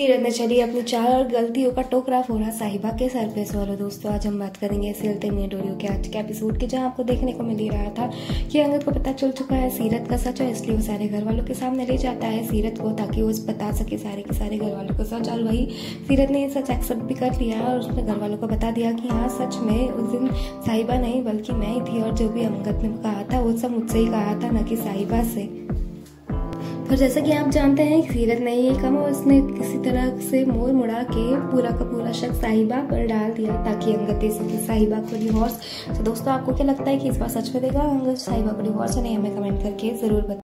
सीरत ने चली अपनी चार गलतियों का टोकरा फोड़ा साहिबा के सर पे सवालो दोस्तों, आज हम बात करेंगे सिलते में डोरियो के। आज के एपिसोड की जहाँ आपको देखने को मिल रहा था कि अंगद को पता चल चुका है सीरत का सच है, इसलिए वो सारे घर वालों के सामने ले जाता है सीरत को, ताकि वो बता सके सारे के सारे घर वालों को सच। और वही सीरत ने ये सच एक्सेप्ट भी कर लिया और उसने घर वालों को बता दिया कि हाँ सच में उस दिन साहिबा नहीं, बल्कि मैं ही थी और जो भी अंगद ने कहा था, वो सब मुझसे ही कहा था, न कि साहिबा से। और जैसा कि आप जानते हैं सीरत ने ये कम उसने किसी तरह से मोर मुड़ा के पूरा का पूरा शक साहिबा पर डाल दिया, ताकि अंगत दे सके साहिबा को डिवोर्स तो दोस्तों, आपको क्या लगता है कि इस बार सच में देगा अंगद साहिबा को डिवोर्स नहीं हमें कमेंट करके ज़रूर बताए।